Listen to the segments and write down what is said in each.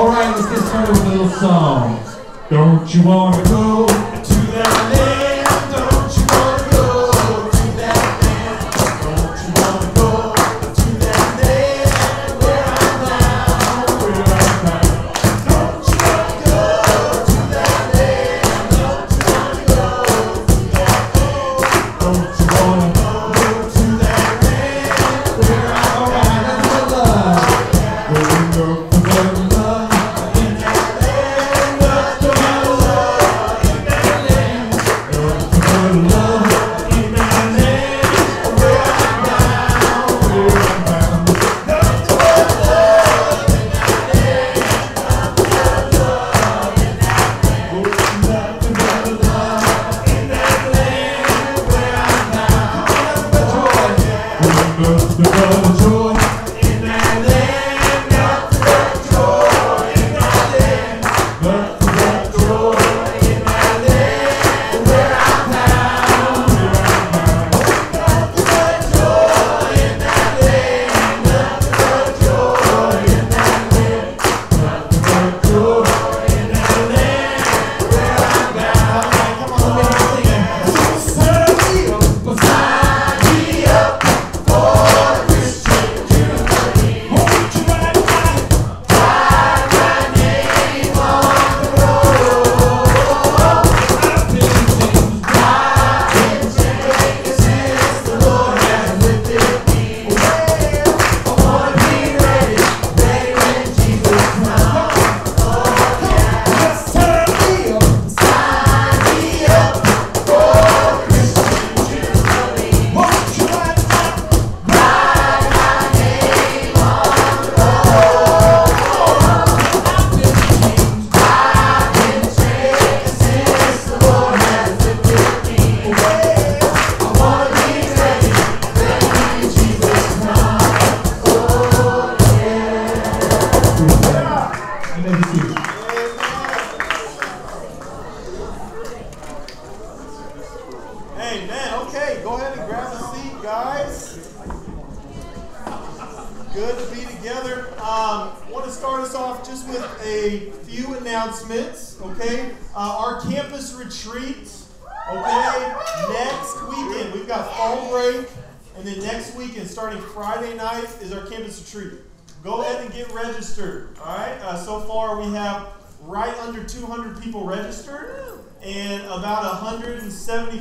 Alright, let's get started with a little song. Don't you wanna go to that land?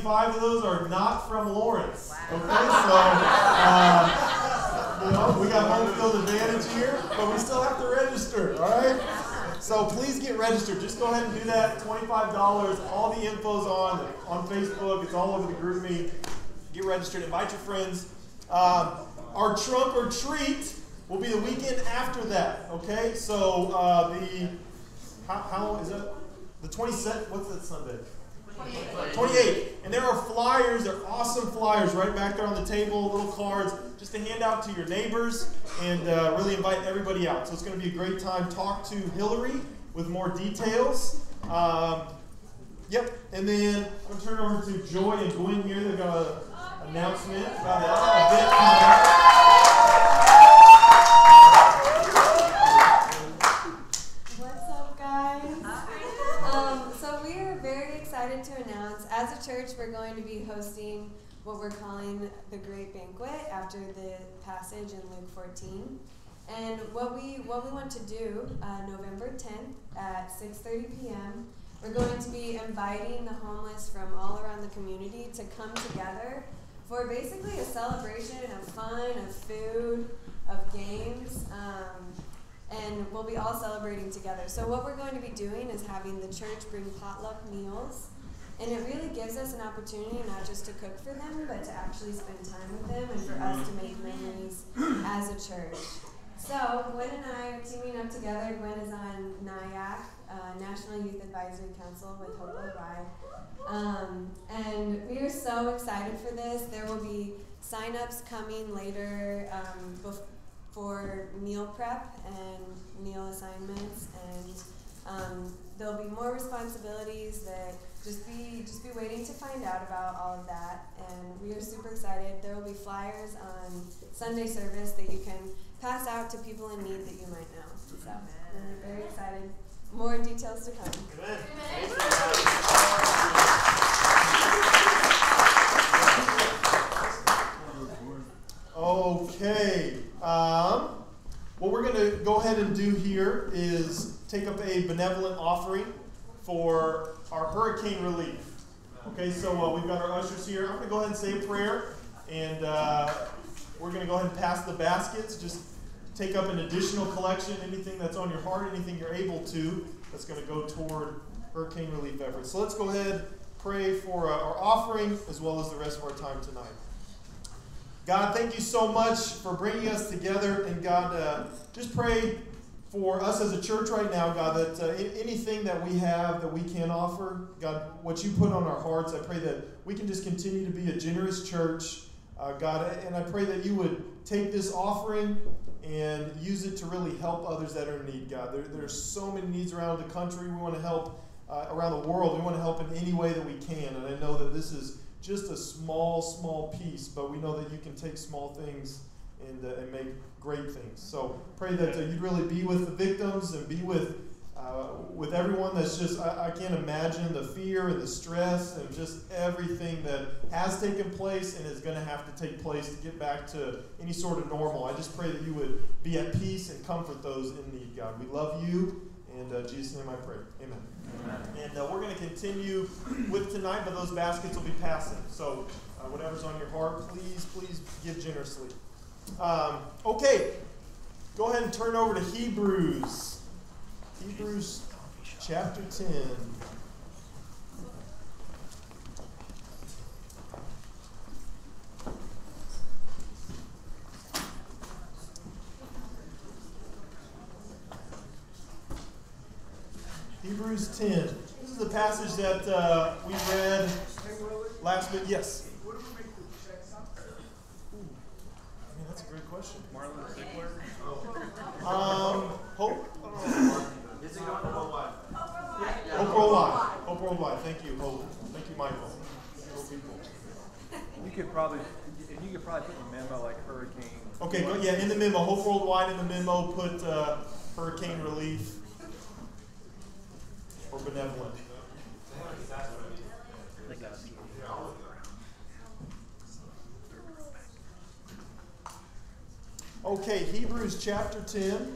175 of those are not from Lawrence. Okay, so. Uh, you know, we got home field advantage here, but we still have to register, all right? So please get registered. Just go ahead and do that. $25. All the info's on on Facebook. It's all over the GroupMe. Get registered. Invite your friends. Um, our trunk or treat will be the weekend after that, okay? So uh, the, how, how is that? The 27th, what's that Sunday? 28. And there are flyers, they're awesome flyers right back there on the table, little cards, just to hand out to your neighbors and uh, really invite everybody out. So it's going to be a great time. Talk to Hillary with more details. Um, yep. And then I'm going to turn over to Joy and Gwen here. They've got an announcement about an event coming up. What's up, guys? Um, so we are very excited to announce, as a church, we're going to be hosting we're calling the Great Banquet after the passage in Luke 14. And what we what we want to do, uh, November 10th at 6:30 p.m. We're going to be inviting the homeless from all around the community to come together for basically a celebration of fun, of food, of games. Um, and we'll be all celebrating together. So what we're going to be doing is having the church bring potluck meals, and it really gives us an opportunity not just to cook for them, but to actually spend time with them and for us to make memories as a church. So Gwen and I are teaming up together. Gwen is on NYAC, uh, National Youth Advisory Council with Hope Ride. Um, and we are so excited for this. There will be sign-ups coming later um, for meal prep and meal assignments, and um, there'll be more responsibilities that just be just be waiting to find out about all of that. And we are super excited. There will be flyers on Sunday service that you can pass out to people in need that you might know. So we're very excited more details to come. Okay. Um, what we're going to go ahead and do here is take up a benevolent offering for our hurricane relief. Okay, so uh, we've got our ushers here. I'm going to go ahead and say a prayer, and uh, we're going to go ahead and pass the baskets. Just take up an additional collection, anything that's on your heart, anything you're able to, that's going to go toward hurricane relief efforts. So let's go ahead, pray for uh, our offering as well as the rest of our time tonight. God, thank you so much for bringing us together. And God, uh, just pray for us as a church right now, God, that uh, anything that we have that we can offer, God, what you put on our hearts, I pray that we can just continue to be a generous church. Uh, God, and I pray that you would take this offering and use it to really help others that are in need, God. There, there's so many needs around the country. We want to help uh, around the world. We want to help in any way that we can. And I know that this is just a small, small piece, but we know that you can take small things and, uh, and make great things. So pray that uh, you'd really be with the victims and be with uh, with everyone that's just I, I, can't imagine the fear and the stress and just everything that has taken place and is going to have to take place to get back to any sort of normal. I just pray that you would be at peace and comfort those in need, God. We love you. And uh, Jesus' name I pray. Amen. Amen. And uh, we're going to continue with tonight, but those baskets will be passing. So uh, whatever's on your heart, please, please give generously. Um, okay, go ahead and turn over to Hebrews. Hebrews chapter 10. Hebrews 10. This is the passage that uh, we read last week. Yes. Ooh, I mean, that's a great question. Marlon Ziegler. Um, Hope. Is it going worldwide? Hope Worldwide. Hope Worldwide. Thank you, Hope. Thank you, Michael. Hope people. You could probably, and you could probably put in the memo like hurricane. Okay, go, yeah, in the memo, Hope Worldwide in the memo, put uh, hurricane relief or benevolent. Okay, Hebrews chapter 10.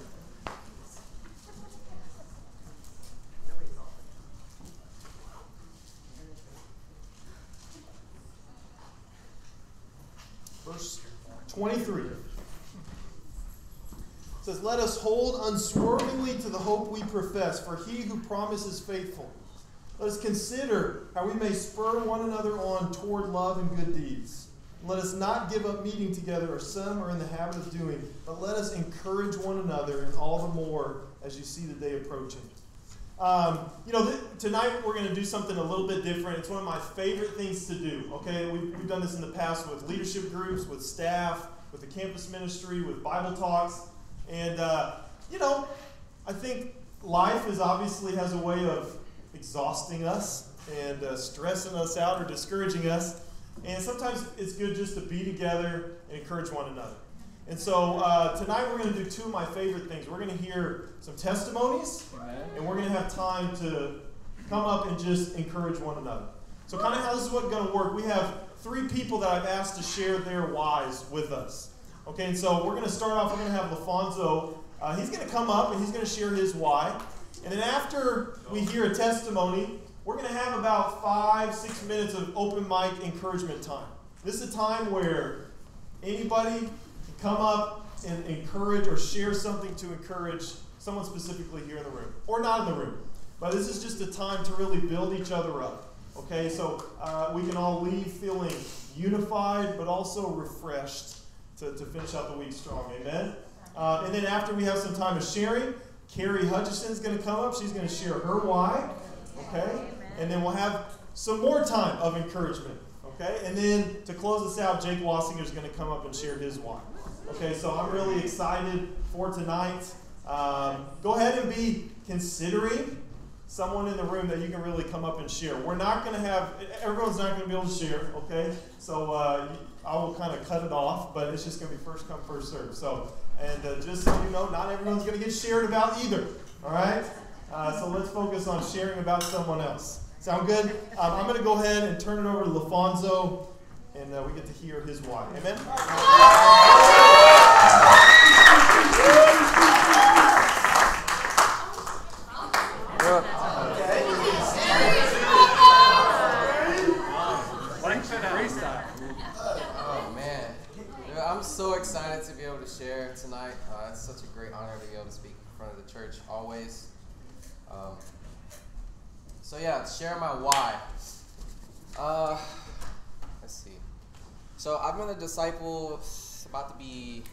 Verse 23. It says, Let us hold unswervingly to the hope we profess, for he who promises faithful. Let us consider how we may spur one another on toward love and good deeds. Let us not give up meeting together, as some are in the habit of doing, but let us encourage one another, and all the more as you see the day approaching. Um, you know, th- tonight we're going to do something a little bit different. It's one of my favorite things to do. Okay, we've, we've done this in the past with leadership groups, with staff, with the campus ministry, with Bible talks, and uh, you know, I think life is obviously has a way of exhausting us and uh, stressing us out or discouraging us. And sometimes it's good just to be together and encourage one another. And so uh, tonight we're going to do two of my favorite things. We're going to hear some testimonies, and we're going to have time to come up and just encourage one another. So, kind of how this is what's going to work. We have three people that I've asked to share their whys with us. Okay, and so we're going to start off. We're going to have LaFonso. Uh, he's going to come up and he's going to share his why. And then after we hear a testimony, we're going to have about five, six minutes of open mic encouragement time. This is a time where anybody can come up and encourage or share something to encourage someone specifically here in the room or not in the room. But this is just a time to really build each other up. Okay, so uh, we can all leave feeling unified but also refreshed to, to finish out the week strong. Amen? Uh, and then after we have some time of sharing, Carrie Hutchison is going to come up. She's going to share her why. Okay? And then we'll have some more time of encouragement. Okay? And then to close this out, Jake Wassinger is going to come up and share his why. Okay, so I'm really excited for tonight. Um, go ahead and be considering someone in the room that you can really come up and share. We're not going to have, everyone's not going to be able to share, okay? So uh, I will kind of cut it off, but it's just going to be first come, first serve. So, and uh, just so you know, not everyone's going to get shared about either, all right? Uh, so let's focus on sharing about someone else. Sound good? Um, I'm going to go ahead and turn it over to LaFonso, and uh, we get to hear his why. Amen? Like freestyle. Oh man, I'm so excited to be able to share tonight. Uh, it's such a great honor to be able to speak in front of the church always. Um, so yeah, share my why. Uh, let's see. So I've been a disciple. About to be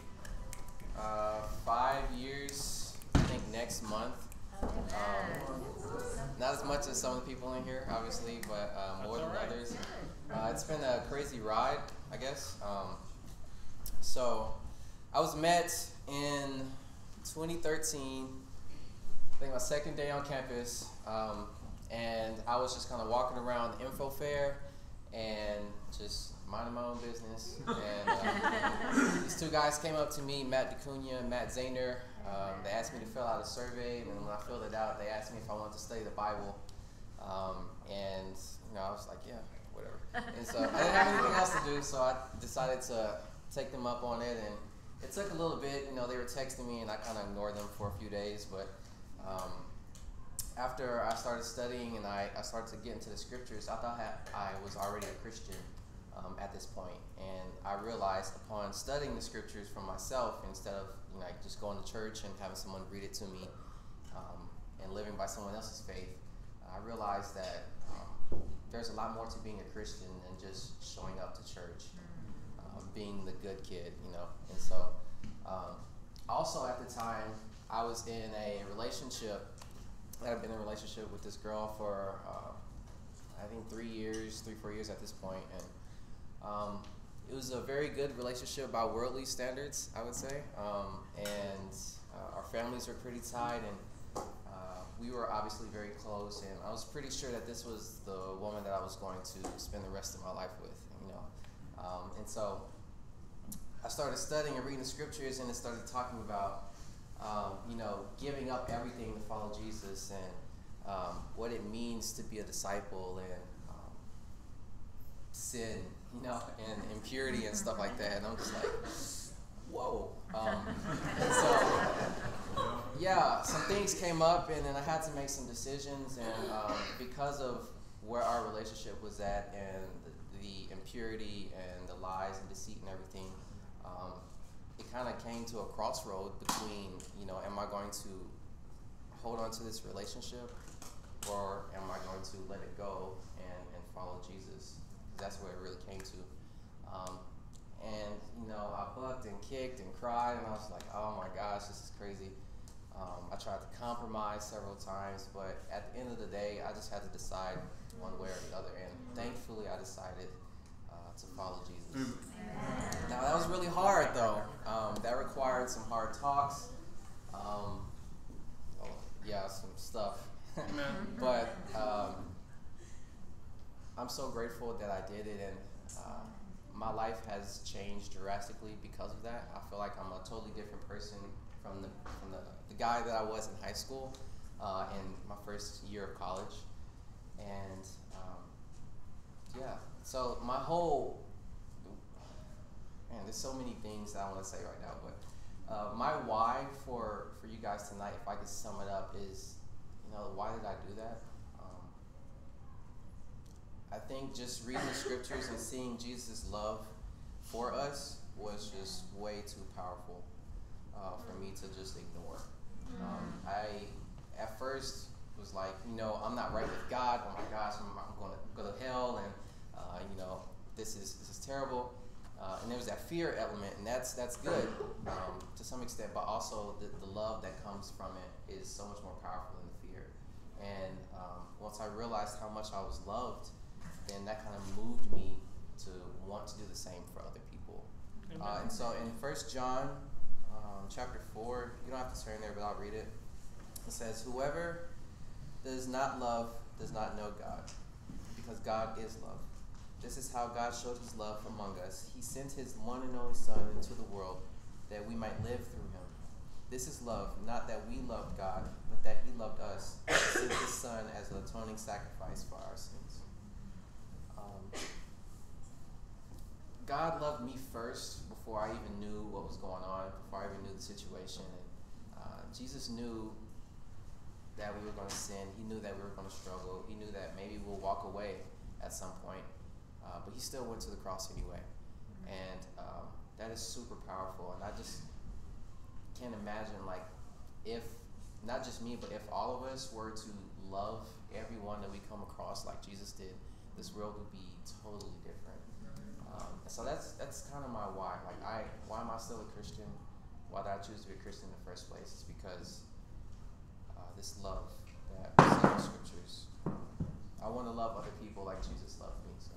uh, five years. I think next month. Um, not as much as some of the people in here, obviously, but uh, more than others. Uh, it's been a crazy ride, I guess. Um, so, I was met in 2013, I think my second day on campus, um, and I was just kind of walking around the info fair and just minding my own business. And uh, these two guys came up to me, Matt DeCunha and Matt Zahner. Um, they asked me to fill out a survey, and when I filled it out, they asked me if I wanted to study the Bible. Um, and you know, I was like, yeah, whatever. And so I didn't have anything else to do, so I decided to take them up on it. And it took a little bit. You know, they were texting me, and I kind of ignored them for a few days. But um, after I started studying and I, I started to get into the scriptures, I thought I, was already a Christian um, at this point. And I realized upon studying the scriptures for myself, instead of you know, like just going to church and having someone read it to me um, and living by someone else's faith, I realized that um, there's a lot more to being a Christian than just showing up to church, um, being the good kid, you know. And so, um, also at the time, I was in a relationship. I've been in a relationship with this girl for uh, I think three years, three four years at this point, and um, it was a very good relationship by worldly standards, I would say. Um, and uh, our families were pretty tight, and uh, we were obviously very close. And I was pretty sure that this was the woman that I was going to spend the rest of my life with, you know. Um, and so I started studying and reading the scriptures, and it started talking about, um, you know, giving up everything to follow Jesus and um, what it means to be a disciple and um, sin, you know, and impurity and stuff like that. And I'm just like, whoa. Um, so, yeah, some things came up, and then I had to make some decisions. And um, because of where our relationship was at, and the, the impurity and the lies and deceit and everything, um, it kind of came to a crossroad between, you know, am I going to hold on to this relationship, or am I going to let it go and, and follow Jesus? That's where it really came to. Um, and you know, I bucked and kicked and cried, and I was like, "Oh my gosh, this is crazy." Um, I tried to compromise several times, but at the end of the day, I just had to decide one way or the other. And thankfully, I decided uh, to follow Jesus. Now that was really hard, though. Um, that required some hard talks. Um, oh, yeah, some stuff. but um, I'm so grateful that I did it, and uh, my life has changed drastically because of that. I feel like I'm a totally different person from the from the, the guy that I was in high school, uh, in my first year of college, and yeah. So my whole man, there's so many things that I want to say right now, but uh, my why for for you guys tonight, if I could sum it up, is you know why did I do that? Um, I think just reading the scriptures and seeing Jesus' love for us was just way too powerful uh, for me to just ignore. Um, I at first was like, you know, I'm not right with God. Oh my gosh, I'm, I'm going to go to hell, and uh, you know, this is this is terrible. Uh, and there was that fear element, and that's that's good um, to some extent, but also the, the love that comes from it is so much more powerful than the fear. And um, once I realized how much I was loved, then that kind of moved me to want to do the same for other people. Uh, and so in First John um, chapter 4, you don't have to turn there, but I'll read it. It says, Whoever does not love does not know God, because God is love. This is how God showed his love among us. He sent his one and only Son into the world that we might live through him. This is love, not that we loved God, but that he loved us and sent His Son as an atoning sacrifice for our sins. Um, God loved me first before I even knew what was going on, before I even knew the situation. And uh, Jesus knew that we were going to sin. He knew that we were going to struggle. He knew that maybe we'll walk away at some point. Uh, but he still went to the cross anyway. And um, that is super powerful. And I just can't imagine, like, if, not just me, but if all of us were to love everyone that we come across like Jesus did, this world would be totally different. Um, so that's that's kind of my why. Like, I why am I still a Christian? Why did I choose to be a Christian in the first place? It's because this love that we see in the scriptures. I want to love other people like Jesus loved me. So.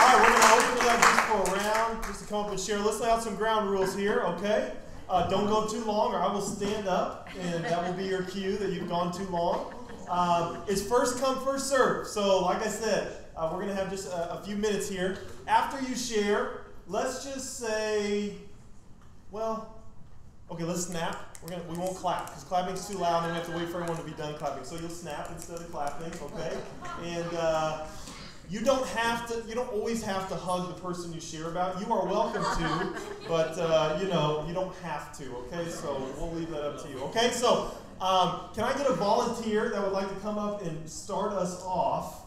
All right, we're going to open it up just for a round, just to come up and share. Let's lay out some ground rules here, okay? Uh, don't go too long, or I will stand up, and that will be your cue that you've gone too long. Um, it's first come, first serve. So, like I said, uh, we're going to have just a, a few minutes here. After you share, let's just say, well, okay, let's snap. We're gonna, we won't clap because clapping's too loud, and we have to wait for everyone to be done clapping. So you'll snap instead of clapping, okay? And uh, you don't have to. You don't always have to hug the person you share about. You are welcome to, but uh, you know you don't have to. Okay, so we'll leave that up to you. Okay, so um, can I get a volunteer that would like to come up and start us off?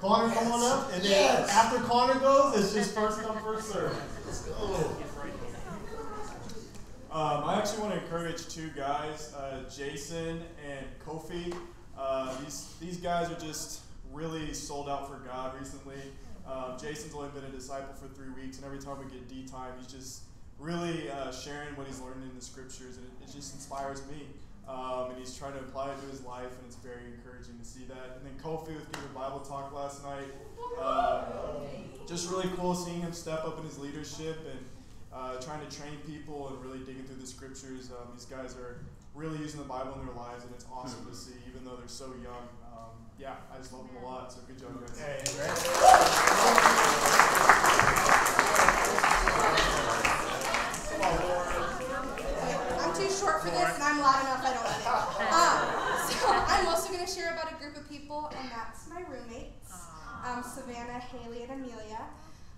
Connor, come on up, and then after Connor goes, it's just first come, first serve. Let's go. Um, I actually want to encourage two guys, uh, Jason and Kofi. Uh, these these guys are just really sold out for God recently. Um, Jason's only been a disciple for three weeks, and every time we get D time, he's just really uh, sharing what he's learned in the scriptures, and it, it just inspires me. Um, and he's trying to apply it to his life, and it's very encouraging to see that. And then Kofi was giving Bible talk last night. Uh, just really cool seeing him step up in his leadership and uh, trying to train people and really digging through the scriptures. Um, these guys are really using the Bible in their lives, and it's awesome to see, even though they're so young. Um, yeah, I just love them a lot. So good job, guys. I'm too short for this, and I'm loud enough. I don't think. Um, so I'm also going to share about a group of people, and that's my roommates, um, Savannah, Haley, and Amelia.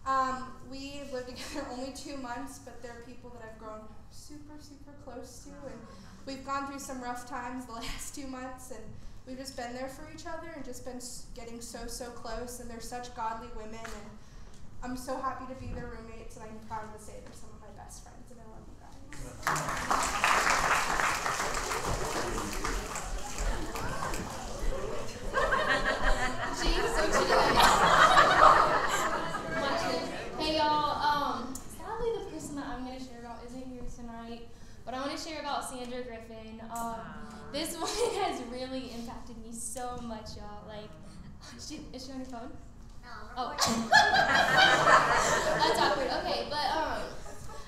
Um, we lived together only two months, but they're people that I've grown super, super close to, and we've gone through some rough times the last two months, and we've just been there for each other and just been getting so, so close. And they're such godly women, and I'm so happy to be their roommates, and I'm proud to say they're some of my best friends, and I love you guys. She, is she on her phone? No. Oh. That's awkward. Okay, but um,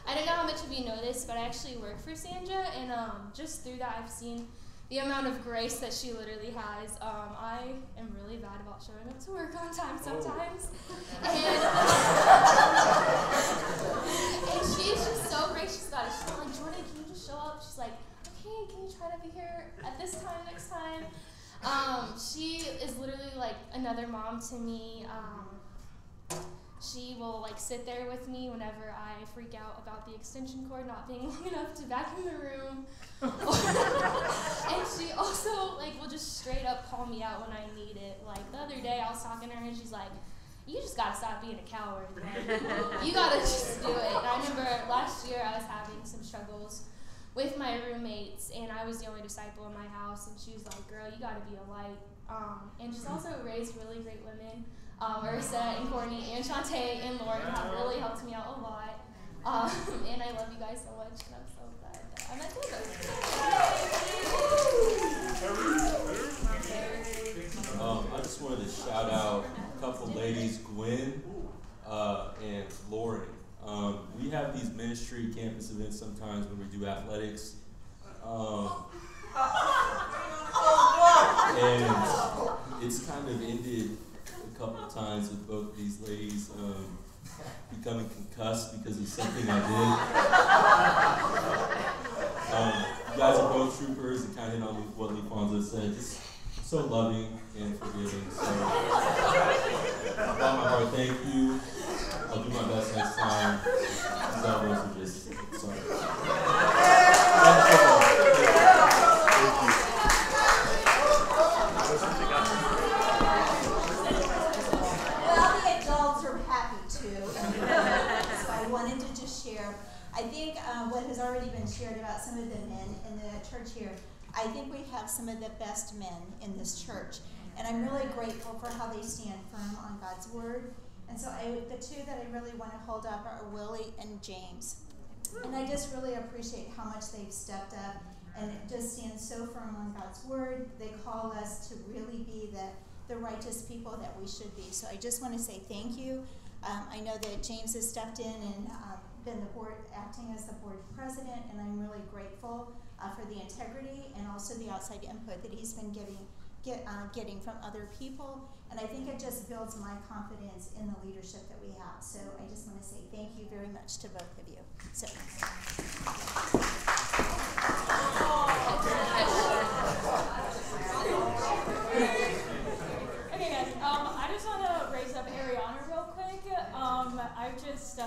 I don't know how much of you know this, but I actually work for Sandra, and um, just through that, I've seen the amount of grace that she literally has. Um, I am really bad about showing up to work on time sometimes, and, and she's just so gracious about it. She's like, Jordan, can you just show up? She's like, okay, can you try to be here at this time next time? Um, she is literally like another mom to me. Um, she will like sit there with me whenever I freak out about the extension cord not being long enough to vacuum the room. and she also like will just straight up call me out when I need it. Like the other day I was talking to her and she's like, You just gotta stop being a coward. Like, you gotta just do it. And I remember last year I was having some struggles with my roommates and I was the only disciple in my house and she was like, Girl, you gotta be a light. Um, and she's also raised really great women. Um, Marissa and Courtney and Shantae and Lauren have really helped me out a lot. Um, and I love you guys so much and I'm so glad that I'm at Togo. Um, I just wanted to shout out a couple ladies, Gwen uh, and Lauren. Um, we have these ministry campus events sometimes when we do athletics. Um, and it's kind of ended a couple times with both of these ladies um, becoming concussed because of something I did. Um, you guys are both troopers and kind of hit on what LaFonso said. Just so loving and forgiving. So, bottom my heart, thank you. I'll do my best next time. Sorry. I wanted to just share. I think uh, what has already been shared about some of the men in the church here, I think we have some of the best men in this church. And I'm really grateful for how they stand firm on God's word. And so I, the two that I really want to hold up are Willie and James. And I just really appreciate how much they've stepped up and it just stand so firm on God's word. They call us to really be the, the righteous people that we should be. So I just want to say thank you. Um, I know that James has stepped in and uh, been the board acting as the board president, and I'm really grateful uh, for the integrity and also the outside input that he's been giving, get, uh, getting from other people. And I think it just builds my confidence in the leadership that we have. So I just want to say thank you very much to both of you. So. Okay, guys. Um, I just want to raise up Ariana real quick. Um, I've just uh,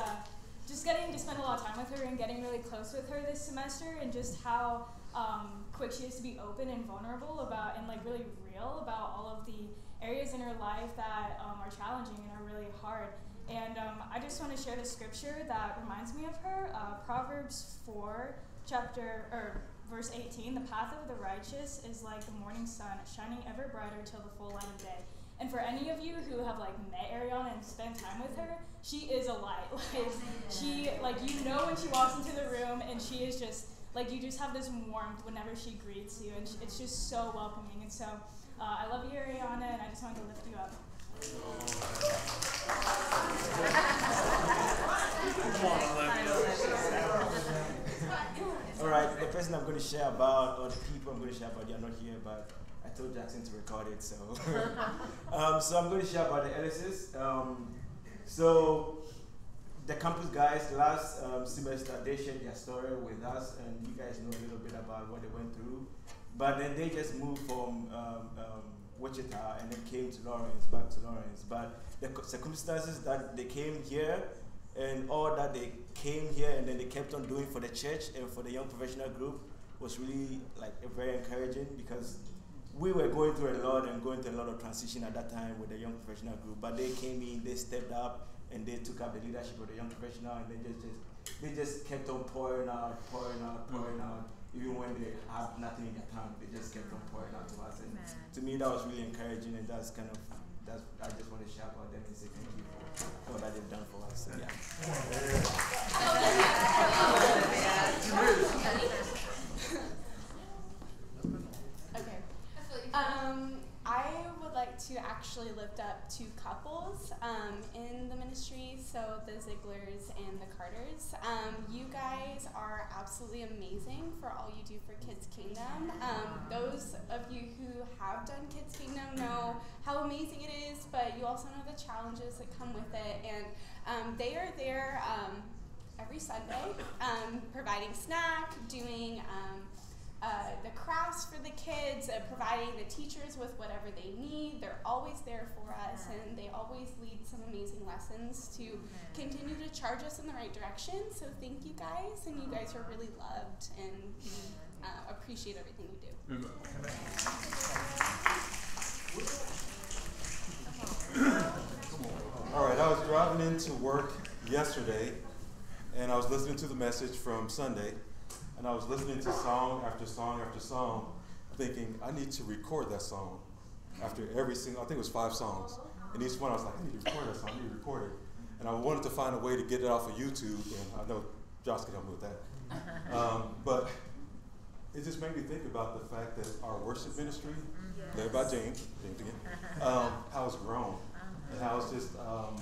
just getting to spend a lot of time with her and getting really close with her this semester, and just how um, quick she is to be open and vulnerable about and like really real about all of the areas in her life that um, are challenging and are really hard. And um, I just want to share the scripture that reminds me of her, uh, Proverbs four, chapter or verse 18 the path of the righteous is like the morning sun shining ever brighter till the full light of day. And for any of you who have like met ariana and spent time with her she is a light. Like she like you know when she walks into the room and she is just like you just have this warmth whenever she greets you and it's just so welcoming. And so uh, i love you ariana and i just wanted to lift you up All right, the person I'm going to share about, or the people I'm going to share about, they're not here, but I told Jackson to record it, so. um, so I'm going to share about the Ellises. Um, so the campus guys last um, semester they shared their story with us, and you guys know a little bit about what they went through. But then they just moved from um, um, Wichita and then came to Lawrence, back to Lawrence. But the circumstances that they came here and all that they came here and then they kept on doing for the church and for the young professional group was really like very encouraging because we were going through a lot and going through a lot of transition at that time with the young professional group. But they came in, they stepped up, and they took up the leadership of the young professional, and they just, just they just kept on pouring out, pouring out, pouring out. Even when they had nothing in their tank, they just kept on pouring out to us. And to me, that was really encouraging, and that's kind of that's I just want to share about them and say thank you for all that they've done for us. So, yeah. Okay. Um, I would like to actually lift up two couples um, in the ministry, so the Zigglers and the Carters. Um, you guys are absolutely amazing for all you do for Kids Kingdom. Um, those of you who have done Kids Kingdom know how amazing it is, but you also know the challenges that come with it. And um, they are there um, every Sunday, um, providing snack, doing um, uh, the crafts for the kids, uh, providing the teachers with whatever they need. They're always there for us, and they always lead some amazing lessons to continue to charge us in the right direction. So thank you guys, and you guys are really loved, and we uh, appreciate everything you do. All right, I was driving into work yesterday and I was listening to the message from Sunday and I was listening to song after song after song thinking I need to record that song after every single I think it was five songs. And each one I was like, I need to record that song, I need to record it. And I wanted to find a way to get it off of YouTube and I know Josh can help me with that. Um, but it just made me think about the fact that our worship ministry, led by James, James again, um, how it's grown and how it's just um,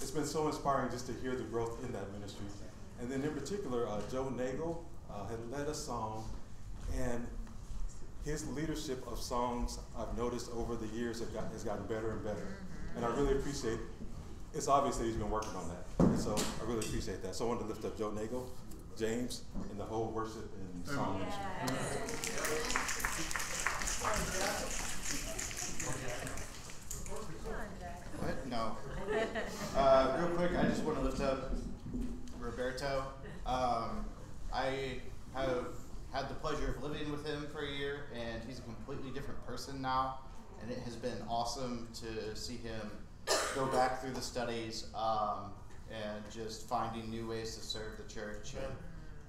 it's been so inspiring just to hear the growth in that ministry. And then in particular, uh, Joe Nagel uh, had led a song, and his leadership of songs I've noticed over the years have got, has gotten better and better. And I really appreciate it's obvious that he's been working on that. And so I really appreciate that. So I wanted to lift up Joe Nagel, James, and the whole worship and song ministry. What? No. Uh, real quick, I just want to lift up Roberto. Um, I have had the pleasure of living with him for a year, and he's a completely different person now. And it has been awesome to see him go back through the studies um, and just finding new ways to serve the church and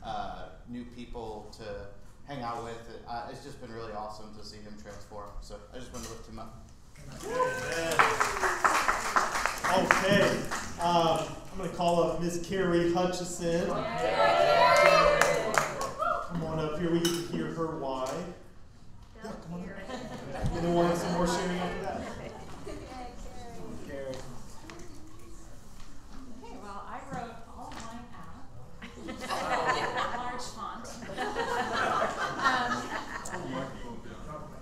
uh, new people to hang out with. Uh, it's just been really awesome to see him transform. So I just want to lift him up. Okay. Um, I'm going to call up Miss Carrie Hutchison. Come on up here. We get to hear her why. Yeah, come on up. Anyone want some more sharing after that? Carrie. Okay, well, I wrote all mine out. In large font. um,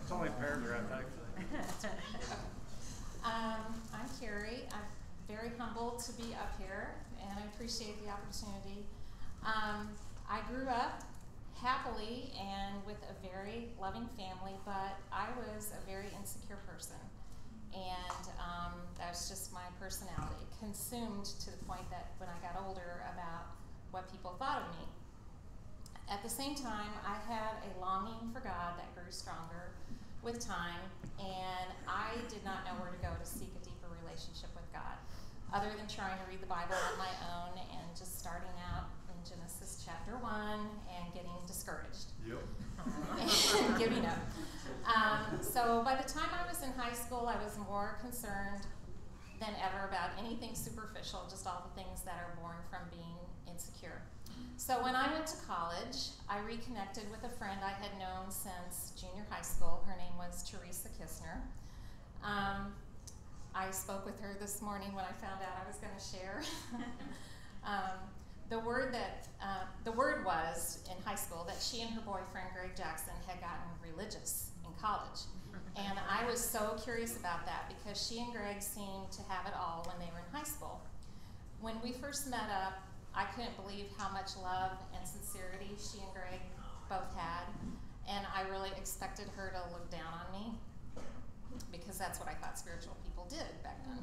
It's only a paragraph, actually. um, I'm Carrie. I'm very humbled to be up here, and I appreciate the opportunity. Um, I grew up happily and with a very loving family, but I was a very insecure person. And um, that was just my personality, consumed to the point that when I got older about what people thought of me. At the same time, I had a longing for God that grew stronger with time, and I did not know where to go to seek a deeper relationship with God, other than trying to read the Bible on my own and just starting out in Genesis chapter 1 and getting discouraged. Yep. and giving up. Um, so by the time I was in high school, I was more concerned than ever about anything superficial, just all the things that are born from being insecure. So when I went to college, I reconnected with a friend I had known since junior high school. Her name was Teresa Kistner. Um, I spoke with her this morning when I found out I was going to share. um, the word that uh, the word was in high school that she and her boyfriend Greg Jackson had gotten religious in college, and I was so curious about that because she and Greg seemed to have it all when they were in high school. When we first met up, I couldn't believe how much love and sincerity she and Greg both had, and I really expected her to look down on me because that's what I thought spiritual people did back then.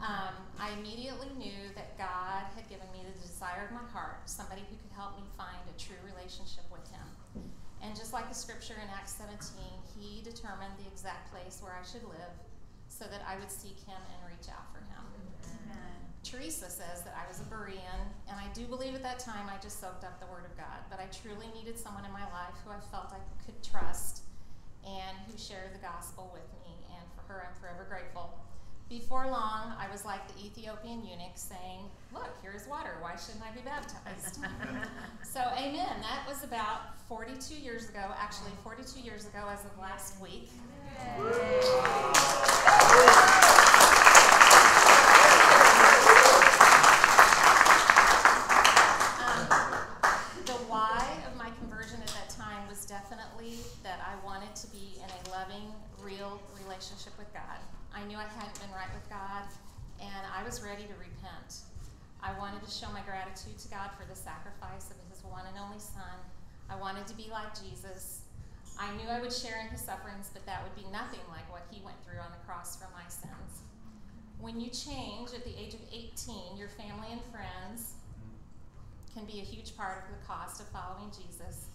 Um, I immediately knew that God had given me the desire of my heart, somebody who could help me find a true relationship with Him. And just like the scripture in Acts 17, He determined the exact place where I should live so that I would seek Him and reach out for Him. Teresa says that I was a Berean, and I do believe at that time I just soaked up the Word of God. But I truly needed someone in my life who I felt I could trust and who shared the gospel with me. And for her, I'm forever grateful. Before long, I was like the Ethiopian eunuch saying, Look, here's water. Why shouldn't I be baptized? so, amen. That was about 42 years ago, actually, 42 years ago as of last week. Um, the why of my conversion at that time was definitely that I wanted to be in a loving, real relationship with God. I knew I hadn't been right with God, and I was ready to repent. I wanted to show my gratitude to God for the sacrifice of His one and only Son. I wanted to be like Jesus. I knew I would share in His sufferings, but that would be nothing like what He went through on the cross for my sins. When you change at the age of 18, your family and friends can be a huge part of the cost of following Jesus.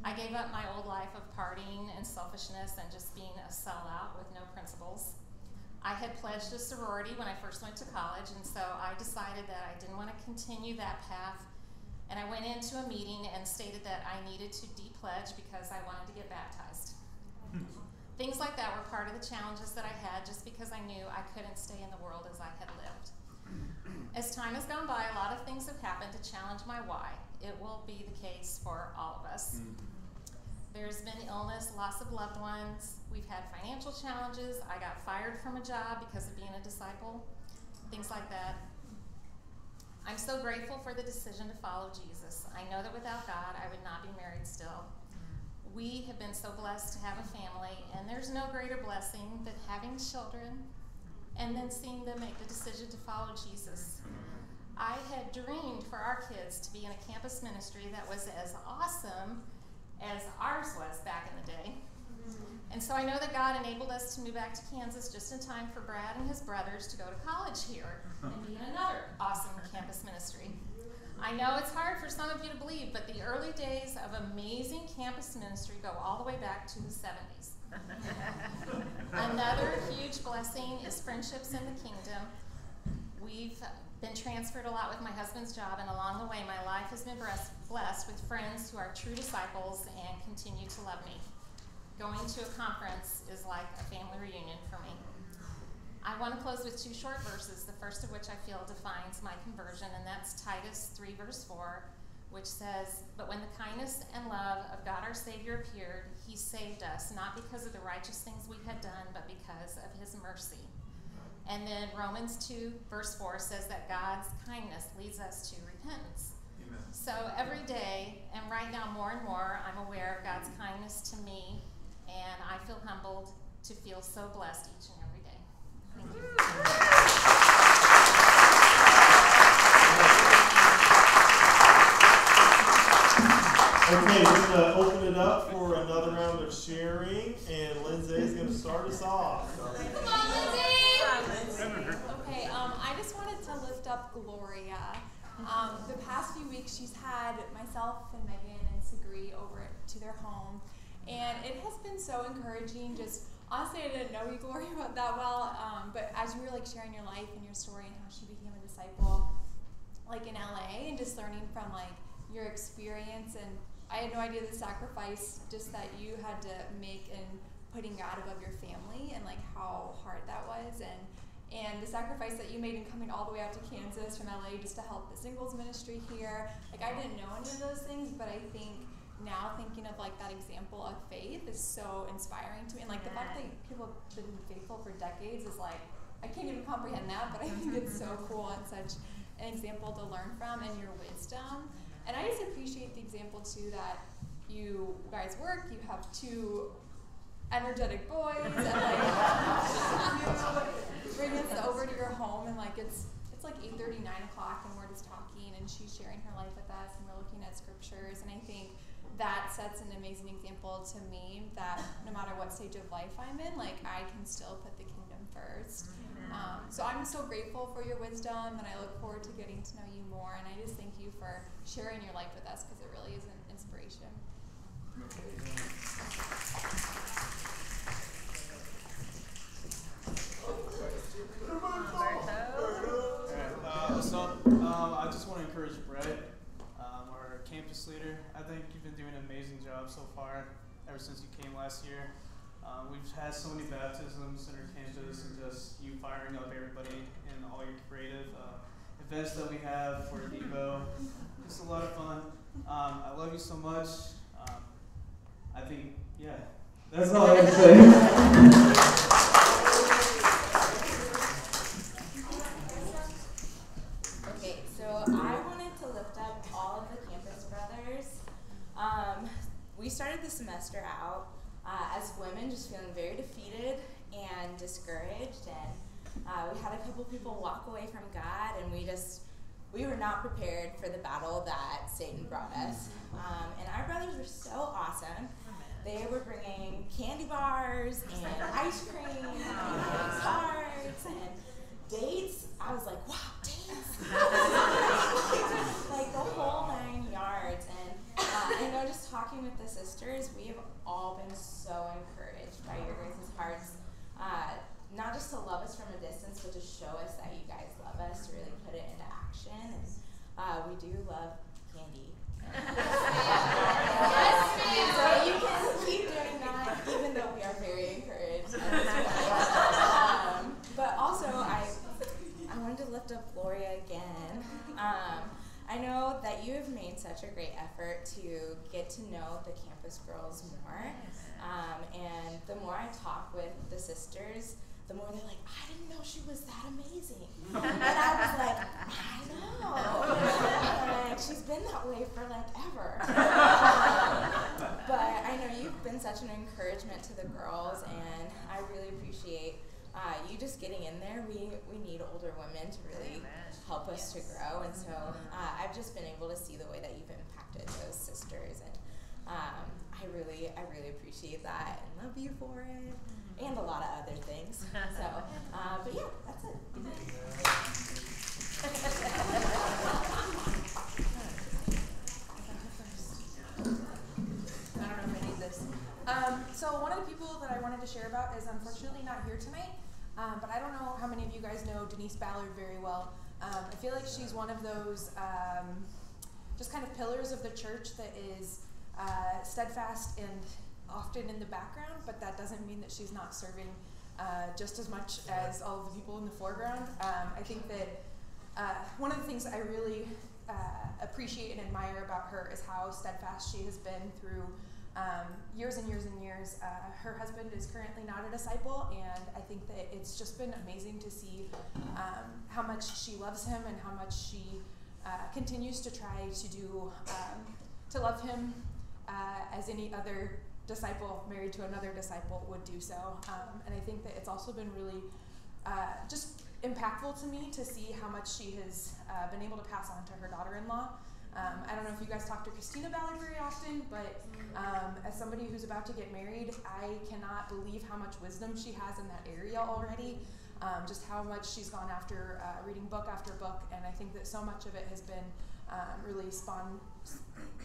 I gave up my old life of partying and selfishness and just being a sellout with no principles. I had pledged a sorority when I first went to college, and so I decided that I didn't want to continue that path. And I went into a meeting and stated that I needed to depledge because I wanted to get baptized. Hmm. Things like that were part of the challenges that I had just because I knew I couldn't stay in the world as I had lived. As time has gone by, a lot of things have happened to challenge my why. It will be the case for all of us. Hmm. There's been illness, loss of loved ones. We've had financial challenges. I got fired from a job because of being a disciple, things like that. I'm so grateful for the decision to follow Jesus. I know that without God, I would not be married still. We have been so blessed to have a family, and there's no greater blessing than having children and then seeing them make the decision to follow Jesus. I had dreamed for our kids to be in a campus ministry that was as awesome as ours was back in the day. And so I know that God enabled us to move back to Kansas just in time for Brad and his brothers to go to college here and be in another awesome campus ministry. I know it's hard for some of you to believe, but the early days of amazing campus ministry go all the way back to the 70s. Another huge blessing is friendships in the kingdom. We've been transferred a lot with my husband's job, and along the way, my life has been blessed with friends who are true disciples and continue to love me. Going to a conference is like a family reunion for me. I want to close with two short verses, the first of which I feel defines my conversion, and that's Titus 3, verse 4, which says, But when the kindness and love of God our Savior appeared, he saved us, not because of the righteous things we had done, but because of his mercy. And then Romans 2, verse 4 says that God's kindness leads us to repentance. Amen. So every day, and right now more and more, I'm aware of God's kindness to me, and I feel humbled to feel so blessed each and every day. Thank you. Okay, we're going to open it up for another round of sharing, and Lindsay is going to start us off. Come on, Lindsay! Okay, um, I just wanted to lift up Gloria. Um, the past few weeks, she's had myself and Megan and Sagri over to their home, and it has been so encouraging. Just honestly, I didn't know you, Gloria, that well, um, but as you were like sharing your life and your story and how she became a disciple, like in LA, and just learning from like your experience and I had no idea the sacrifice just that you had to make in putting God above your family and like how hard that was and and the sacrifice that you made in coming all the way out to Kansas from LA just to help the singles ministry here. Like I didn't know any of those things, but I think now thinking of like that example of faith is so inspiring to me. And like the fact that people have been faithful for decades is like I can't even comprehend that, but I think it's so mm-hmm. cool and such an example to learn from and your wisdom. And I just appreciate the example too that you guys work, you have two energetic boys, and like you bring us over to your home, and like it's it's like 8:30, 9 o'clock, and we're just talking, and she's sharing her life with us, and we're looking at scriptures, and I think that sets an amazing example to me that no matter what stage of life I'm in, like I can still put the kingdom first. Um, so I'm so grateful for your wisdom, and I look forward to getting to know you more. And I just thank you for sharing your life with us because it really is an inspiration. Uh, so, um, I just want to encourage Brett, um, our campus leader. I think you've been doing an amazing so far ever since you came last year. Um, we've had so many baptisms in our campus and just you firing up everybody and all your creative uh, events that we have for Devo. It's a lot of fun. Um, I love you so much. Um, I think, yeah, that's all I have to say. Okay, so I wanted to lift up all of the campus brothers. Um, we started the semester out uh, just feeling very defeated and discouraged, and uh, we had a couple people walk away from God, and we just we were not prepared for the battle that Satan brought us. Um, and our brothers were so awesome. They were bringing candy bars and ice cream and cards and dates. I was like, wow, dates! like the whole nine yards. And uh, I know just talking with the sisters, we have all been so encouraged by your guys' hearts. Uh, not just to love us from a distance, but to show us that you guys love us, to really put it into action. And uh, we do love candy. yes, so you can keep doing that, even though we are very encouraged. you have made such a great effort to get to know the campus girls more. Um, and the more I talk with the sisters, the more they're like, I didn't know she was that amazing. and I was like, I know. like, she's been that way for like ever. Um, but I know you've been such an encouragement to the girls, and I really appreciate uh, you just getting in there, we, we need older women to really help us to grow. And so uh, I've just been able to see the way that you've impacted those sisters. And um, I really, I really appreciate that and love you for it. And a lot of other things. So, uh, but yeah, that's I don't know if I need this. Um, so one of the people that I wanted to share about is unfortunately not here tonight. Um, but I don't know how many of you guys know Denise Ballard very well. Um, I feel like she's one of those um, just kind of pillars of the church that is uh, steadfast and often in the background, but that doesn't mean that she's not serving uh, just as much as all of the people in the foreground. Um, I think that uh, one of the things I really uh, appreciate and admire about her is how steadfast she has been through um, years and years and years. Uh, her husband is currently not a disciple, and I think that it's just been amazing to see um, how much she loves him and how much she uh, continues to try to do um, to love him uh, as any other disciple married to another disciple would do so. Um, and I think that it's also been really uh, just impactful to me to see how much she has uh, been able to pass on to her daughter-in-law. Um, I don't know if you guys talk to Christina Ballard very often, but um, as somebody who's about to get married, I cannot believe how much wisdom she has in that area already. Um, just how much she's gone after uh, reading book after book, and I think that so much of it has been um, really spawn,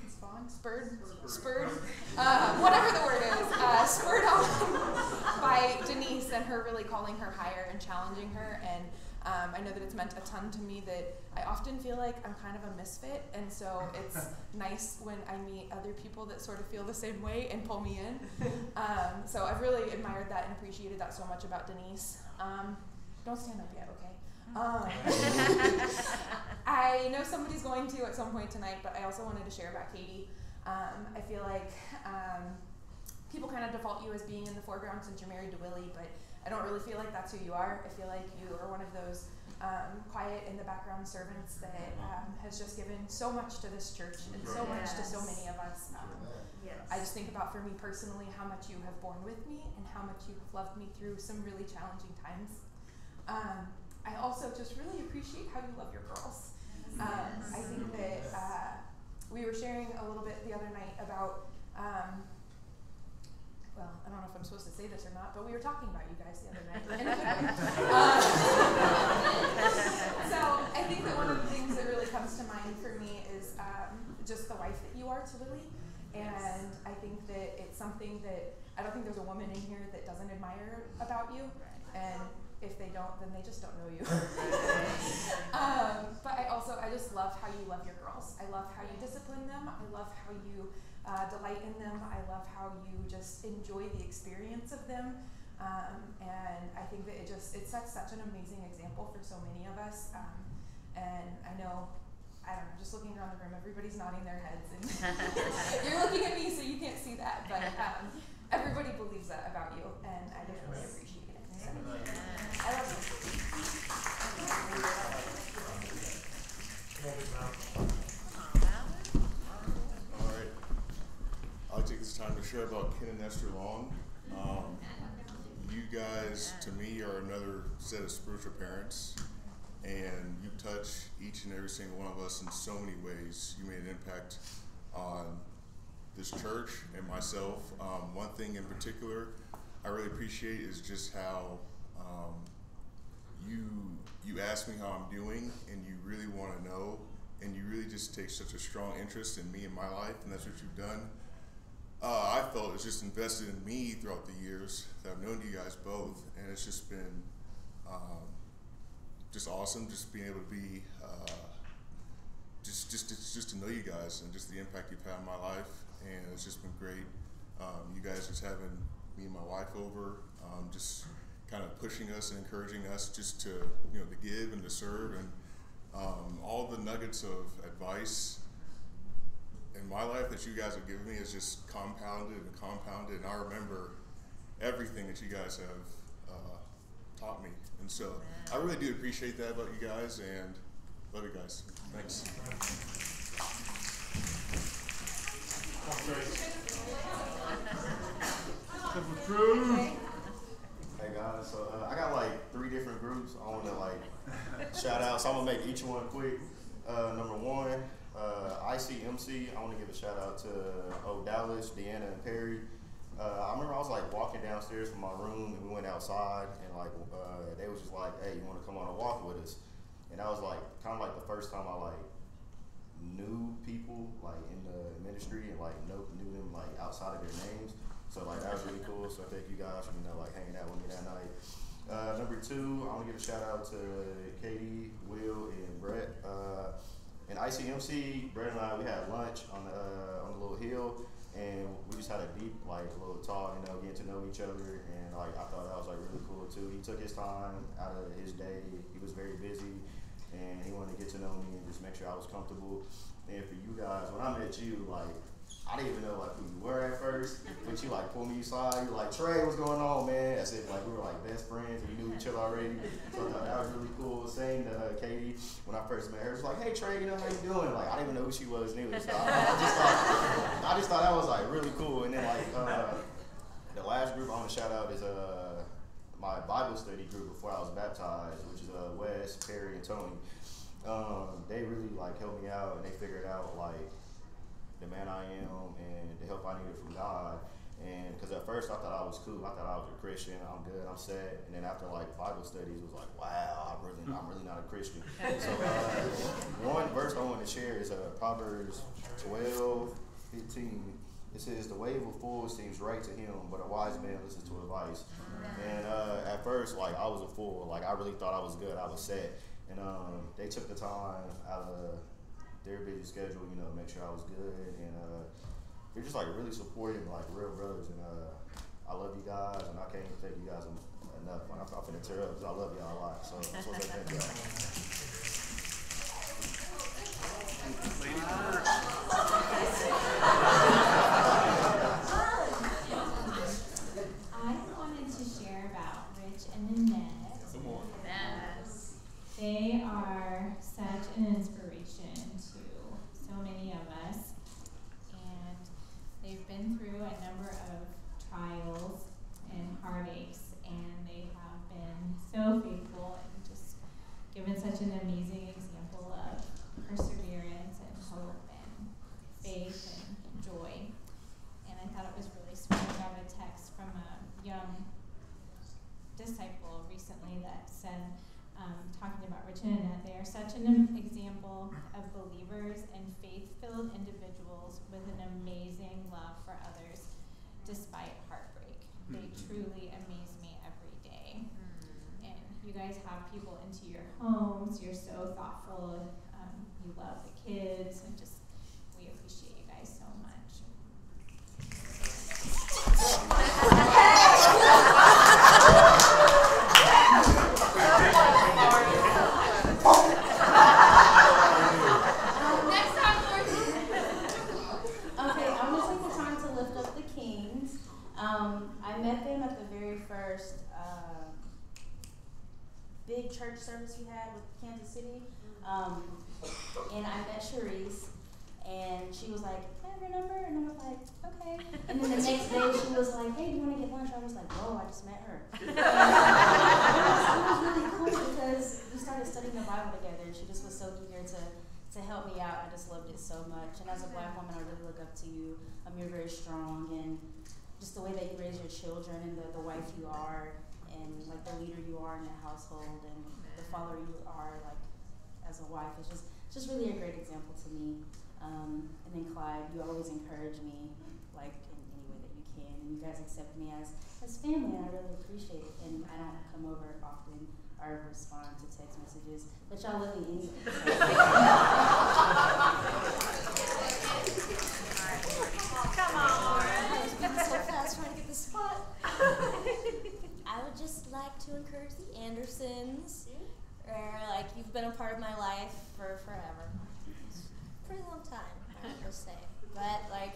spawn, spurred, spurred, uh, whatever the word is, uh, spurred on by Denise and her really calling her higher and challenging her. And um, I know that it's meant a ton to me that I often feel like I'm kind of a misfit, and so it's nice when I meet other people that sort of feel the same way and pull me in. Um, so I've really admired that and appreciated that so much about Denise. Um, don't stand up yet, okay? Um, I know somebody's going to at some point tonight, but I also wanted to share about Katie. Um, I feel like um, people kind of default you as being in the foreground since you're married to Willie, but I don't really feel like that's who you are. I feel like you are one of those um, quiet in the background servants that um, has just given so much to this church and so much to so many of us. Um, Yes. I just think about for me personally how much you have borne with me and how much you have loved me through some really challenging times. Um, I also just really appreciate how you love your girls. Um, I think that uh, we were sharing a little bit the other night about, um, well, I don't know if I'm supposed to say this or not, but we were talking about you guys the other night. in a good way. Um, so I think that one of the things that really comes to mind for me is um, just the wife that you are to Lily. And I think that it's something that I don't think there's a woman in here that doesn't admire about you. And if they don't, then they just don't know you. um, but I also, I just love how you love your girls. I love how you discipline them. I love how you uh, delight in them. I love how you just enjoy the experience of them. Um, and I think that it just, it sets such an amazing example for so many of us. Um, and I know I don't know, just looking around the room, everybody's nodding their heads, and you're looking at me, so you can't see that, but um, everybody believes that about you, and I just really appreciate it. So, I love All right. I'll take about Ken and Esther Long. Um, you guys, to me, are another set of spiritual parents, and you touch each and every single one of us in so many ways. You made an impact on this church and myself. Um, one thing in particular I really appreciate is just how um, you you ask me how I'm doing, and you really want to know, and you really just take such a strong interest in me and my life, and that's what you've done. Uh, I felt it's just invested in me throughout the years that I've known you guys both, and it's just been um, just awesome, just being able to be uh, just just just to know you guys and just the impact you've had on my life, and it's just been great. Um, you guys just having me and my wife over, um, just kind of pushing us and encouraging us just to you know to give and to serve, and um, all the nuggets of advice in my life that you guys have given me is just compounded and compounded, and I remember everything that you guys have uh, taught me, and so I really do appreciate that about you guys, and love you guys. Thanks. Hey guys, so uh, I got like three different groups. I want to like shout out. So I'm gonna make each one quick. Uh, number one, uh, ICMC. I want to give a shout out to oh Dallas, Deanna, and Perry. Uh, I remember I was like walking downstairs from my room and we went outside and like uh, they was just like, hey, you want to come on a walk with us? And that was like kind of like the first time I like knew people like in the ministry and like know, knew them like outside of their names. So like that was really cool. So thank you guys for you know like hanging out with me that night. Uh, number two, I want to give a shout out to Katie, Will, and Brett. In ICMC, Brett and I we had lunch on the uh, on the little hill, and we just had a deep like little talk, you know, getting to know each other, and like I thought that was like really cool too. He took his time out of his day. He was very busy, and he wanted to get to know me and just make sure I was comfortable. And for you guys, when I met you, like I didn't even know like who you were at first, but you like pulled me aside. You're like Trey, what's going on, man? As if like we were like best friends and we knew each other already. So thought that was really cool. Same to uh, Katie when I first met her. Was like, hey Trey, you know how you doing? Like I didn't even know who she was neither. So I, I just thought I just thought that was like really cool. And then like uh, the last group I want to shout out is uh my Bible study group before I was baptized, which is uh, Wes, Perry, and Tony. Um, they really like helped me out and they figured out like the man I am and the help I needed from God. And because at first I thought I was cool, I thought I was a Christian, I'm good, I'm set. And then after like Bible studies, it was like, wow, I'm really, I'm really not a Christian. so uh, one verse I want to share is uh, Proverbs 12, 15. It says, "The way of a fool seems right to him, but a wise man listens to advice." And uh, at first, like I was a fool, like I really thought I was good, I was set. And um, they took the time out of their busy schedule, you know, make sure I was good, and uh, they're just like really supporting, like real brothers, and uh, I love you guys, and I can't even thank you guys enough. I'm, I'm finna tear up because I love y'all a lot. So I just want to say thank y'all. I wanted to share about Rich and Annette. Come on. Yes. They are such an inspiration to so many of us. And they've been through a number of trials and heartaches, and they have been so faithful and just given such an amazing example of perseverance and hope and faith and joy. And I thought it was really sweet. I got a text from a young disciple recently that said, um, talking about Rich and Annette, they are such an am- example of believers and faith filled individuals with an amazing love for others despite heartbreak. They truly amaze me every day. And you guys have people into your homes, you're so thoughtful, um, you love the kids, and just, we appreciate you guys so much. Next time, Lord. Okay, I'm gonna take the time to lift up the Kings. Um, I met them at the very first uh, big church service we had with Kansas City, um, and I met Cherise, and she was like, "Can I have your number?" And I was like, "Okay." And then the next day, she was like, "Hey, do you want to get lunch?" I was like, "Whoa, I just met her." It, was, it was really cool because we started studying the Bible together, and she just was so eager to to help me out. I just loved it so much. And as a black woman, I really look up to you. Um, you're very strong, and just the way that you raise your children, and the, the wife you are, and like the leader you are in your household, and the father you are, like as a wife, is just just really a great example to me. Um, and then Clyde, you always encourage me, like in any way that you can, and you guys accept me as as family, and I really appreciate it. And I don't come over often or respond to text messages, but y'all love me anyway. Come on. so fast trying to get the spot. I would just like to encourage the Andersons, or like you've been a part of my life for forever. It's a pretty long time, I would say. But like,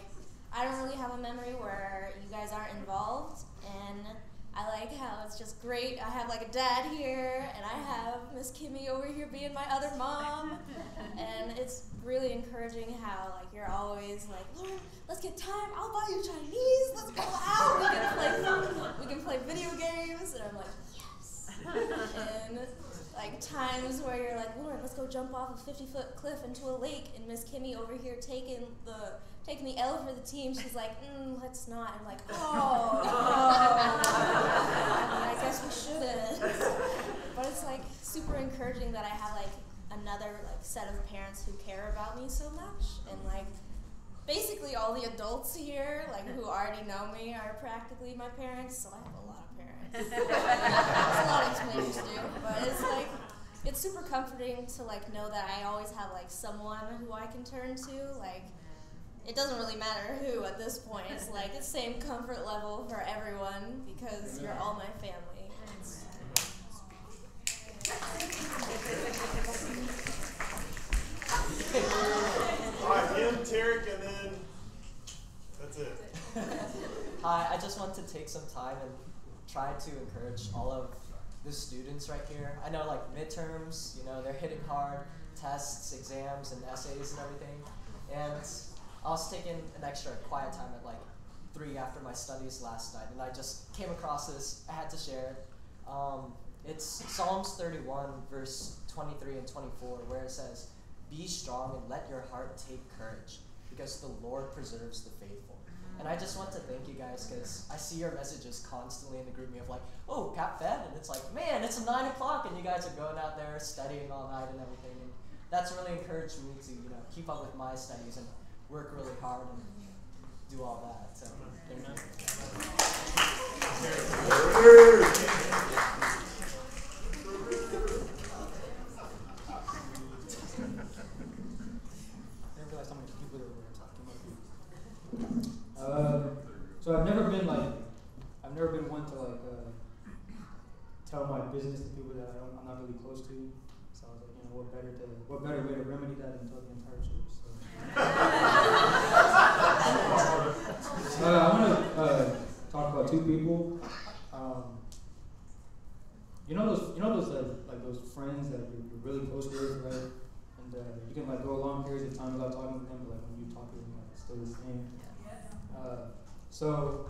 I don't really have a memory where you guys aren't involved, and I like how it's just great. I have like a dad here, and I have Miss Kimmy over here being my other mom, and it's really encouraging how like you're always like, let's get time. I'll buy you Chinese. Let's go out. We can play. We can play video games, and I'm like, yes. and like times where you're like, Lauren, let's go jump off a 50 foot cliff into a lake, and Miss Kimmy over here taking the taking the L for the team. She's like, mm, let's not. I'm like, oh, no. I guess we shouldn't. But it's like super encouraging that I have like another like set of parents who care about me so much, and like basically all the adults here, like who already know me, are practically my parents. So I have a lot of parents. it's a lot of explaining to do, but it's like it's super comforting to like know that I always have like someone who I can turn to. Like it doesn't really matter who at this point. It's like the same comfort level for everyone because you're all my family. It's- All right, him, Tarek, and then that's it. Hi, I just want to take some time and try to encourage all of the students right here. I know like midterms, you know, they're hitting hard, tests, exams, and essays and everything. And I was taking an extra quiet time at like three after my studies last night, and I just came across this. I had to share it. Um, it's Psalms 31, verse 23 and 24, where it says, Be strong and let your heart take courage, because the Lord preserves the faithful. And I just want to thank you guys because I see your messages constantly in the GroupMe of like, oh, Cap Fed, and it's like, man, it's nine o'clock, and you guys are going out there studying all night and everything, and that's really encouraged me to you know keep up with my studies and work really hard and do all that. So, thank you. I didn't realize how many people there were talking about Uh, so I've never been like, I've never been one to like uh, tell my business to people that I don't, I'm not really close to. So I was like, you know, what better to, what better way to remedy that than tell the entire church? So. uh, I want to uh, talk about two people. Um, you know those, you know those uh, like those friends that you're, you're really close with, right? And uh, you can like go long periods of time without talking to them, but like when you talk to them, like it's still the same. Uh, so,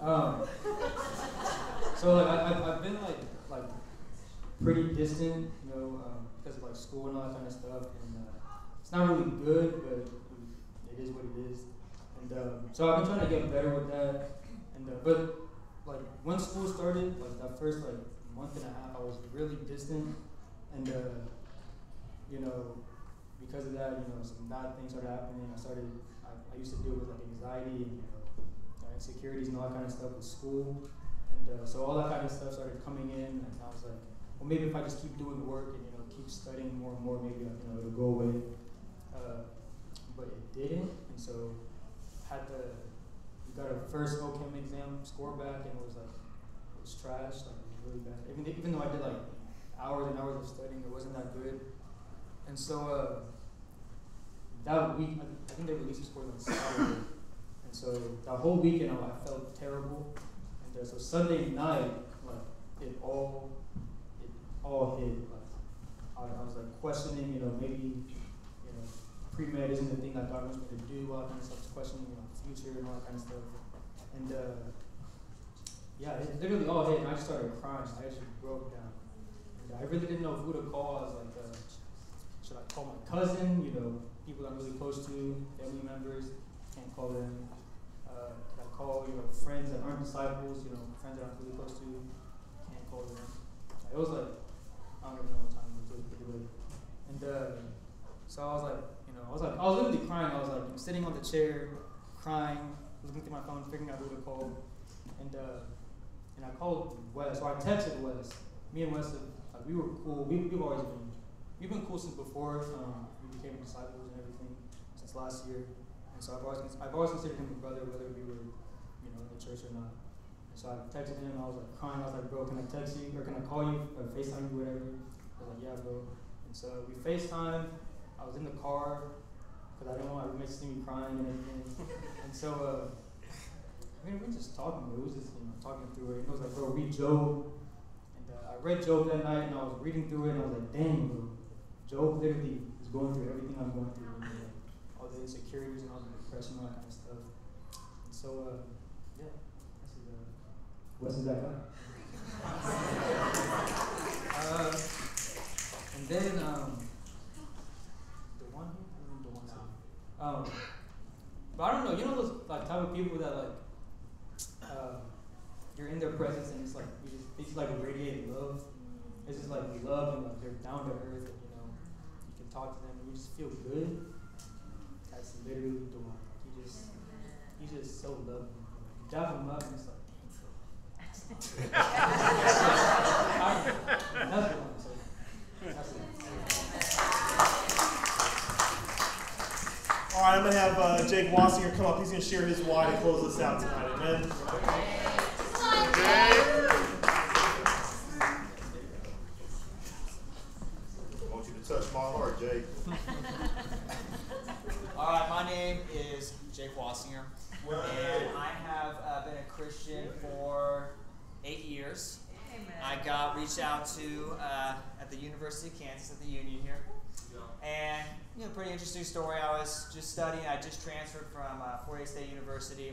um, so like I, I've, I've been like like pretty distant, you know, um, because of like school and all that kind of stuff, and uh, it's not really good, but it is what it is. And um, so I've been trying to get better with that, and uh, but like when school started, like that first like month and a half, I was really distant, and uh, you know, because of that, you know, some bad things started happening. I started, I, used to deal with like anxiety and you know, insecurities and all that kind of stuff with school, and uh, so all that kind of stuff started coming in, and I was like, well, maybe if I just keep doing work and you know keep studying more and more, maybe you know it'll go away. Uh, but it didn't, and so had to got a first OChem exam score back, and it was like it was trash, like it was really bad. Even even though I did like hours and hours of studying, it wasn't that good. And so uh, that week, I, I think they released the scores on Saturday, and so that whole weekend I, I felt terrible. And so Sunday night, like it all, it all hit. Like I, I was like questioning, you know, maybe you know, pre med isn't the thing that God wants me to do. All that kind of stuff, questioning, you know, future and all that kind of stuff. And uh, yeah, it literally all hit, and I just started crying. I just broke down. And I really didn't know who to call. I was like, uh, should I call my cousin? You know, people that I'm really close to, family members. Can't call them. Uh, can I call you know friends that aren't disciples? You know, friends that I'm really close to. Can't call them. It was like I don't even know what time it was. It was pretty late. And uh, so I was like, you know, I was like, I was literally crying. I was like sitting on the chair, crying, looking through my phone, figuring out who to call, and uh, and I called Wes. So I texted Wes. Me and Wes, like, we were cool. We, we've always been, we've been cool since before um, became disciples and everything since last year. And so I've always, I've always considered him a brother, whether we were, you know, in the church or not. And so I texted him. I was like crying. I was like, bro, can I text you or can I call you or Facetime you, whatever? I was like, yeah, bro. And so we Facetime. I was in the car because I didn't want my to see me crying and everything. and so, uh, I mean, we were just talking. It was just, you know, talking through it. And it was like, bro, read Job. And uh, I read Job that night, and I was reading through it, and I was like, dang, bro, Job literally going through everything I'm going through. You know, all the insecurities and all the depression, all that kind of stuff. And so, uh, yeah, this is uh, Wes is that guy. Uh, and then um, the one here, I don't the one here. Um, but I don't know. You know those like type of people that like um, you're in their presence and it's like you just it's like radiate love. It's just like love and like they're down to earth and you know you can talk to them and you just feel good. That's literally the one. Like, you just you just so loving. You dap them up and it's like. I- that's the one. So that's it. All right, I'm gonna have uh, Jake Wassinger come up. He's gonna share his why to close us out tonight. Amen. I want you touch my heart, Jake. All right, my name is Jake Wassinger, and I have uh, been a Christian for eight years. I got reached out to uh, at the University of Kansas at the Union here, and you know, pretty interesting story. I was just studying. I just transferred from uh, Fort Hays State University,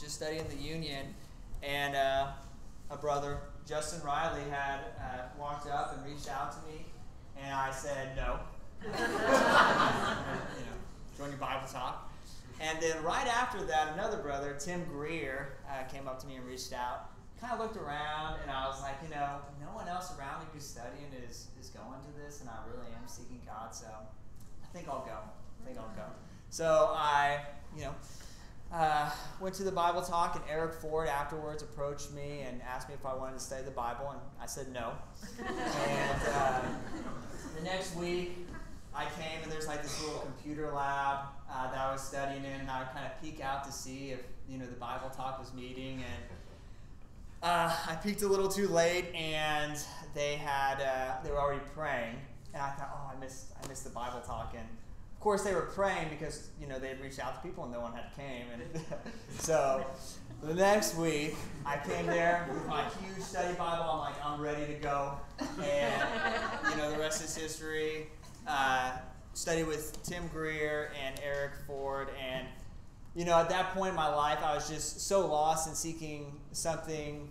just studying the Union, and uh, a brother, Justin Riley, had uh, walked up and reached out to me, and I said no. you know, join your Bible talk. And then right after that, another brother, Tim Greer, uh, came up to me and reached out. Kind of looked around, and I was like, you know, no one else around me who's studying is, is going to this, and I really am seeking God, so I think I'll go. I think I'll go. So I, you know, uh, went to the Bible talk, and Eric Ford afterwards approached me and asked me if I wanted to study the Bible, and I said no. and uh, the next week, I came and there's like this little computer lab uh, that I was studying in, and I would kind of peek out to see if you know the Bible talk was meeting, and uh, I peeked a little too late, and they had uh, they were already praying, and I thought, oh, I missed I missed the Bible talk, and of course they were praying because you know they had reached out to people and no one had came, and so the next week I came there with my huge study Bible. I'm like, I'm ready to go, and you know the rest is history. Uh, studied with Tim Greer and Eric Ford, and you know, at that point in my life, I was just so lost and seeking something,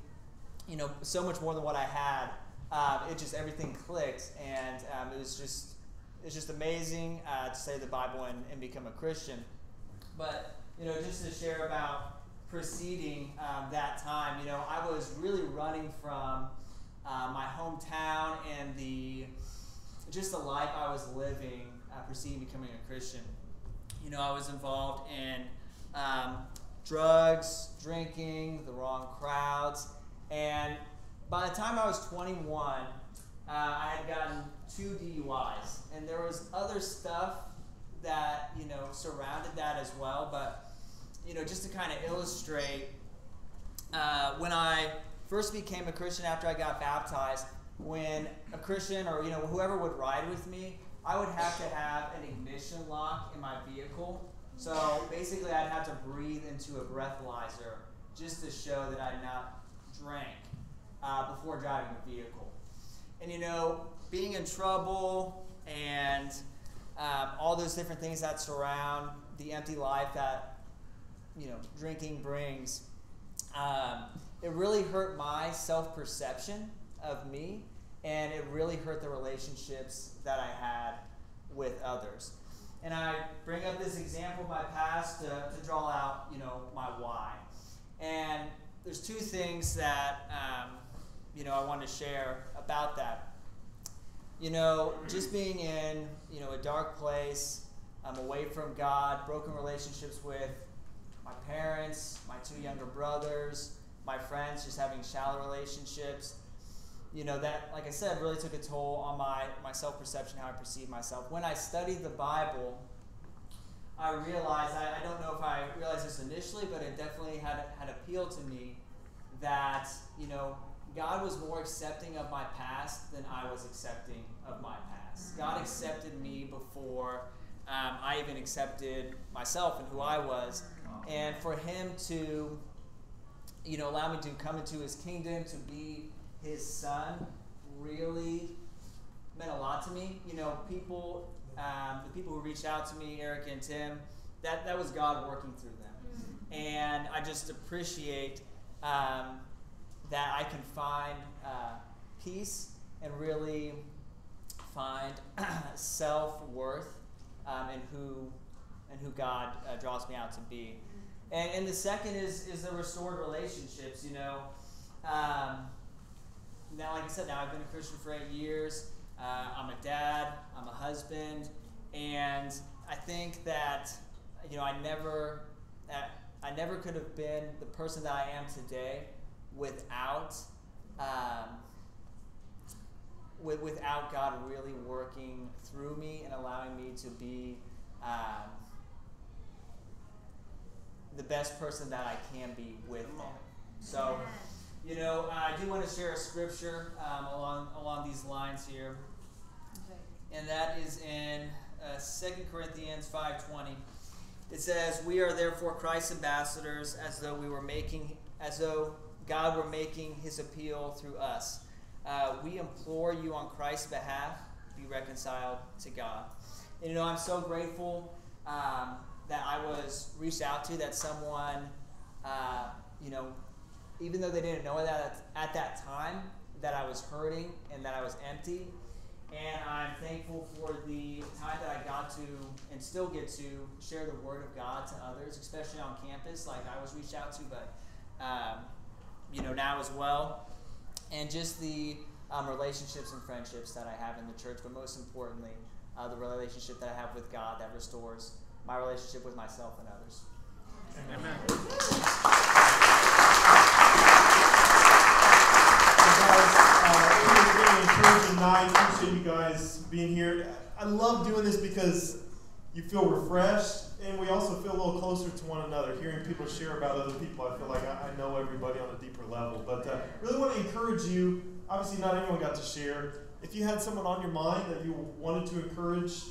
you know, so much more than what I had. Um, it just everything clicked, and um, it was just it's just amazing uh, to study the Bible and, and become a Christian. But you know, just to share about preceding um, that time, you know, I was really running from uh, my hometown and the just the life I was living uh, preceding becoming a Christian. You know, I was involved in um, drugs, drinking, the wrong crowds, and by the time I was 21, uh, I had gotten two DUIs, and there was other stuff that you know surrounded that as well. But you know, just to kind of illustrate, uh, when I first became a Christian after I got baptized, when a Christian or you know whoever would ride with me, I would have to have an ignition lock in my vehicle. So basically, I'd have to breathe into a breathalyzer just to show that I'd not drank uh, before driving the vehicle. And you know, being in trouble and um, all those different things that surround the empty life that you know drinking brings, um, it really hurt my self perception of me, and it really hurt the relationships that I had with others. And I bring up this example of my past to, to draw out, you know, my why. And there's two things that, um, you know, I want to share about that. You know, just being in, you know, a dark place, I'm away from God, broken relationships with my parents, my two younger brothers, my friends, just having shallow relationships. You know, that, like I said, really took a toll on my, my self perception, how I perceive myself. When I studied the Bible, I realized, I, I don't know if I realized this initially, but it definitely had, had appealed to me that, you know, God was more accepting of my past than I was accepting of my past. God accepted me before um, I even accepted myself and who I was. And for Him to, you know, allow me to come into His kingdom, to be His son, really meant a lot to me. You know, people, um, the people who reached out to me, Eric and Tim, that, that was God working through them. And I just appreciate um, that I can find uh, peace and really find self worth um, in who and who God uh, draws me out to be. And, and the second is is the restored relationships. You know, um, now like I said, now I've been a Christian for eight years. Uh, I'm a dad. I'm a husband, and I think that you know I never uh, I never could have been the person that I am today without. Um, with, without God really working through me and allowing me to be um, the best person that I can be with Him. So, you know, I do want to share a scripture um, along along these lines here, and that is in uh, Corinthians five twenty. It says, "We are therefore Christ's ambassadors, as though we were making, as though God were making His appeal through us. Uh, we implore you on Christ's behalf, be reconciled to God." And, you know, I'm so grateful um, that I was reached out to. That someone, uh, you know, even though they didn't know that at that time, that I was hurting and that I was empty. And I'm thankful for the time that I got to and still get to share the Word of God to others, especially on campus, like I was reached out to, but um, you know now as well. And just the um, relationships and friendships that I have in the church, but most importantly, uh, the relationship that I have with God that restores my relationship with myself and others. Amen. Uh, it was really encouraging night. Appreciate you guys being here. I love doing this because you feel refreshed, and we also feel a little closer to one another. Hearing people share about other people, I feel like I, I know everybody on a deeper level. But uh, really want to encourage you. Obviously, not everyone got to share. If you had someone on your mind that you wanted to encourage,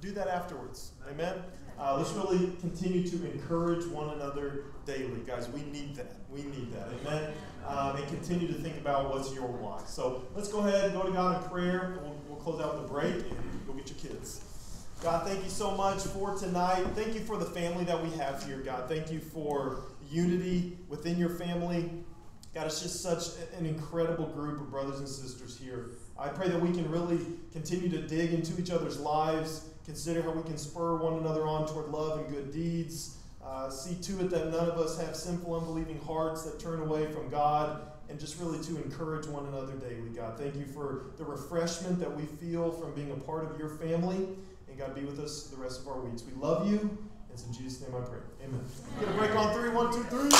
do that afterwards. Amen. Uh, let's really continue to encourage one another daily, guys. We need that. We need that. Amen. Um, and continue to think about what's your why. So let's go ahead and go to God in prayer. We'll, we'll close out with a break and go get your kids. God, thank you so much for tonight. Thank you for the family that we have here, God. Thank you for unity within your family. God, it's just such an incredible group of brothers and sisters here. I pray that we can really continue to dig into each other's lives, consider how we can spur one another on toward love and good deeds. Uh, see to it that none of us have sinful, unbelieving hearts that turn away from God, and just really to encourage one another daily, God. Thank you for the refreshment that we feel from being a part of your family. And God, be with us the rest of our weeks. We love you. It's in Jesus' name I pray. Amen. Get a break on three. One, two, three.